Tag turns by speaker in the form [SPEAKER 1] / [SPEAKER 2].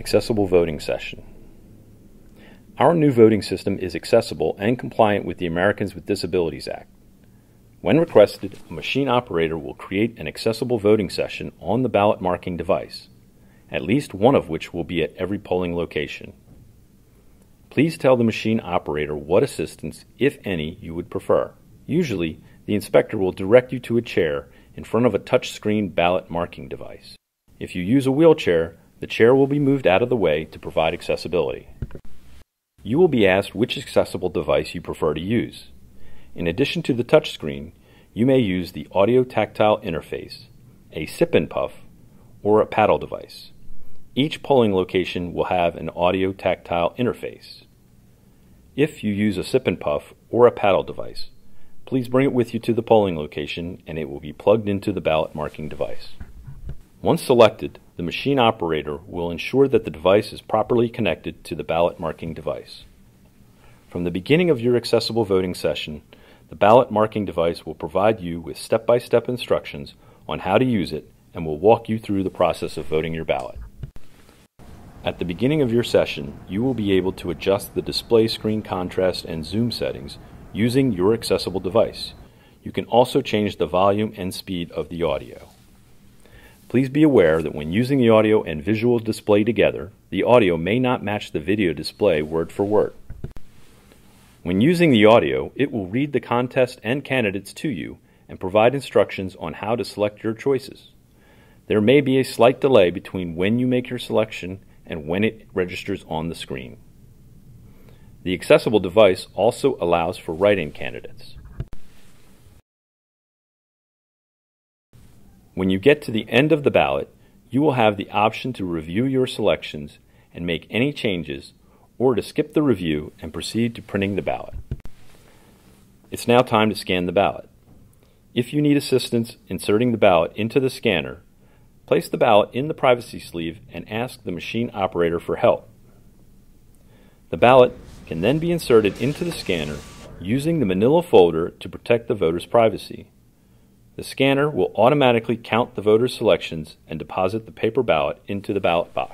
[SPEAKER 1] Accessible voting session. Our new voting system is accessible and compliant with the Americans with Disabilities Act. When requested, a machine operator will create an accessible voting session on the ballot marking device, at least one of which will be at every polling location. Please tell the machine operator what assistance, if any, you would prefer. Usually, the inspector will direct you to a chair in front of a touchscreen ballot marking device. If you use a wheelchair, the chair will be moved out of the way to provide accessibility. You will be asked which accessible device you prefer to use. In addition to the touchscreen, you may use the audio tactile interface, a sip and puff, or a paddle device. Each polling location will have an audio tactile interface. If you use a sip and puff or a paddle device, please bring it with you to the polling location and it will be plugged into the ballot marking device. Once selected, the machine operator will ensure that the device is properly connected to the ballot marking device. From the beginning of your accessible voting session, the ballot marking device will provide you with step by step instructions on how to use it and will walk you through the process of voting your ballot. At the beginning of your session, you will be able to adjust the display screen contrast and zoom settings using your accessible device. You can also change the volume and speed of the audio. Please be aware that when using the audio and visual display together, the audio may not match the video display word for word. When using the audio, it will read the contest and candidates to you and provide instructions on how to select your choices. There may be a slight delay between when you make your selection and when it registers on the screen. The accessible device also allows for write-in candidates. When you get to the end of the ballot, you will have the option to review your selections and make any changes or to skip the review and proceed to printing the ballot. It's now time to scan the ballot. If you need assistance inserting the ballot into the scanner, place the ballot in the privacy sleeve and ask the machine operator for help. The ballot can then be inserted into the scanner using the manila folder to protect the voter's privacy. The scanner will automatically count the voter's selections and deposit the paper ballot into the ballot box.